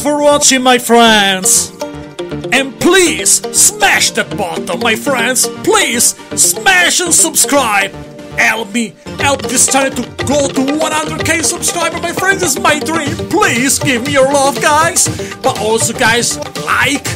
for watching, my friends. And please smash that button, my friends. Please smash and subscribe. Help me help this channel to go to 100k subscriber, my friends. It's my dream. Please give me your love, guys. But also, guys, like,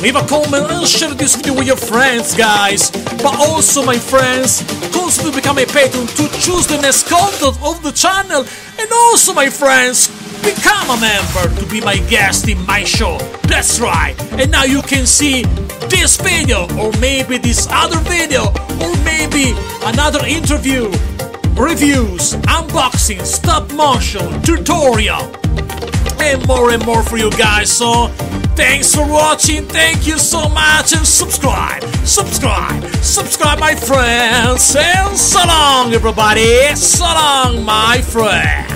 leave a comment, and share this video with your friends, guys. But also, my friends, consider become a patron to choose the next content of the channel. And also, my friends, become a member to be my guest in my show. That's right. And now you can see this video, or maybe this other video, or maybe another interview, reviews, unboxing, stop motion, tutorial, and more and more for you guys. So, thanks for watching. Thank you so much, and subscribe, subscribe, subscribe, my friends. And so long, everybody. So long, my friends.